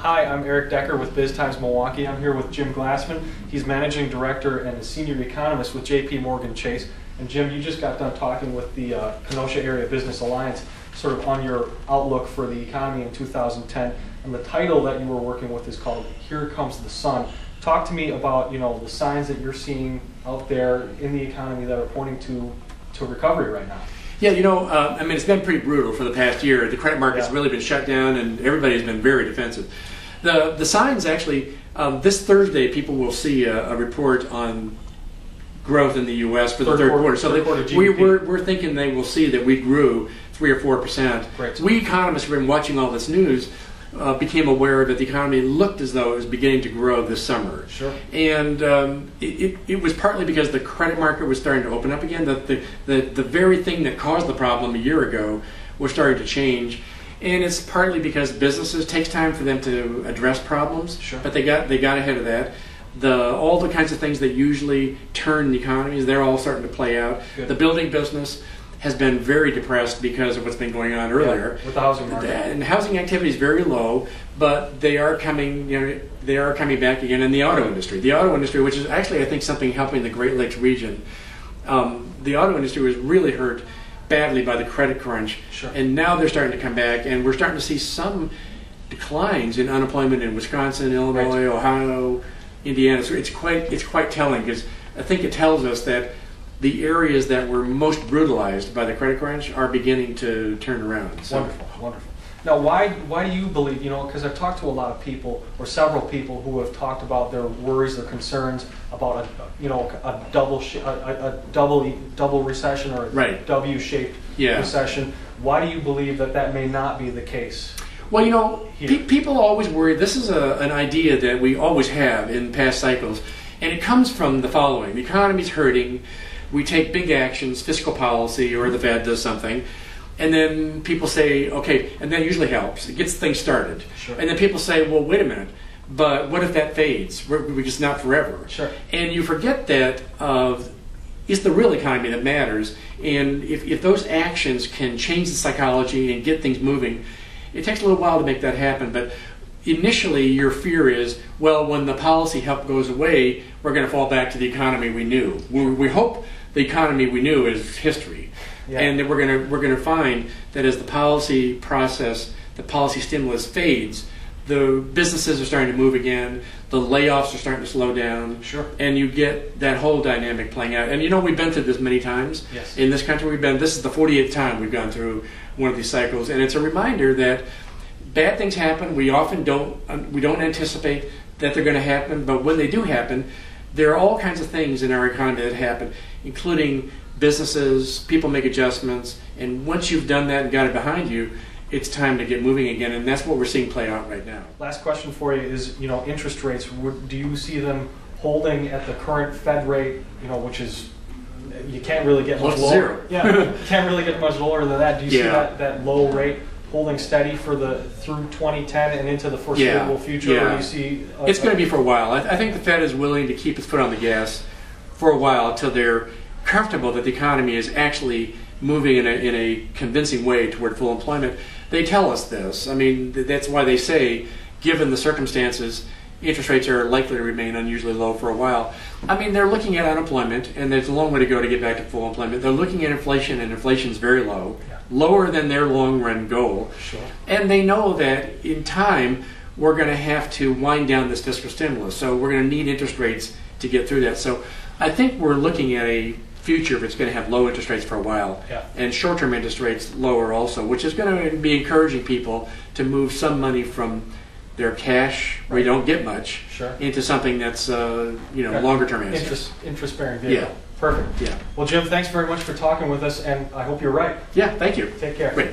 Hi, I'm Eric Decker with BizTimes Milwaukee. I'm here with Jim Glassman. He's managing director and a senior economist with JP Morgan Chase. And Jim, you just got done talking with the uh, Kenosha Area Business Alliance, sort of on your outlook for the economy in 2010. And the title that you were working with is called "Here Comes the Sun." Talk to me about you know the signs that you're seeing out there in the economy that are pointing to to recovery right now. Yeah, you know, uh, I mean, it's been pretty brutal for the past year. The credit market's Yeah. really been shut down, and everybody's been very defensive. The the signs actually um, this Thursday, people will see a, a report on growth in the U.S. for the Third third, quarter- quarter. So third quarter we, we're we're thinking they will see that we grew three or four percent. Great. We economists have been watching all this news. Uh, became aware that the economy looked as though it was beginning to grow this summer. Sure. And um, it, it, it was partly because the credit market was starting to open up again. That the, the, the very thing that caused the problem a year ago was starting to change. And it's partly because businesses takes time for them to address problems. Sure. But they got they got ahead of that. The all the kinds of things that usually turn the economies, they're all starting to play out. Good. The building business has been very depressed because of what's been going on earlier. Yeah, with the housing market. And housing activity is very low, but they are coming. You know, they are coming back again in the auto industry. The auto industry, which is actually, I think, something helping the Great Lakes region. Um, the auto industry was really hurt badly by the credit crunch, Sure. and now they're starting to come back, and we're starting to see some declines in unemployment in Wisconsin, Illinois, Ohio, Indiana. So it's quite it's quite telling because I think it tells us that the areas that were most brutalized by the credit crunch are beginning to turn around. So Wonderful, wonderful. Now, why why do you believe? You know, because I've talked to a lot of people, or several people, who have talked about their worries, their concerns about a you know a double sh- a, a, double double recession or a Right. W-shaped Yeah. recession. Why do you believe that that may not be the case? Well, you know, pe- people always worry. This is a, an idea that we always have in past cycles, and it comes from the following: the economy's hurting. We take big actions, fiscal policy, or the Fed does something, and then people say, "Okay," and that usually helps. It gets things started. Sure. And then people say, "Well, wait a minute." But what if that fades? We're, we're just not forever. Sure. And you forget that uh, it's the real economy that matters. And if, if those actions can change the psychology and get things moving, it takes a little while to make that happen. But initially, your fear is, well, when the policy help goes away, we're going to fall back to the economy we knew. We, we hope the economy we knew is history. Yeah. And that we're going to we're going to find that as the policy process, the policy stimulus fades, the businesses are starting to move again. The layoffs are starting to slow down. Sure. And you get that whole dynamic playing out. And you know we've been through this many times. Yes. In this country, we've been. This is the 48th time we've gone through one of these cycles, and it's a reminder that bad things happen. We often don't we don't anticipate that they're going to happen, but when they do happen, there are all kinds of things in our economy that happen, including businesses, people make adjustments, and once you've done that and got it behind you, it's time to get moving again, and that's what we're seeing play out right now. Last question for you is, you know, interest rates. Do you see them holding at the current Fed rate? You know, which is you can't really get much lower. zero. Yeah, you can't really get much lower than that. Do you see that, that low rate holding steady for the through 2010 and into the foreseeable future? Or yeah. do you see? Uh, a- It's going to be for a while. I, I think the Fed is willing to keep its foot on the gas for a while until they're comfortable that the economy is actually moving in a, in a convincing way toward full employment. They tell us this. I mean, th- that's why they say, given the circumstances, interest rates are likely to remain unusually low for a while. I mean, they're looking at unemployment, and there's a long way to go to get back to full employment. They're looking at inflation, and inflation's very low, Yeah. lower than their long run goal. Sure. And they know that in time, we're going to have to wind down this fiscal stimulus. So we're going to need interest rates to get through that. So I think we're looking at a future if it's going to have low interest rates for a while. Yeah. And short term interest rates lower also, which is going to be encouraging people to move some money from their cash, where you don't get much, Sure. into something that's, uh, you know, longer term. Interest interest bearing vehicle. Yeah. Perfect. Yeah. Well, Jim, thanks very much for talking with us, and I hope you're right. Yeah, thank you. Take care. Great.